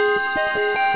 Música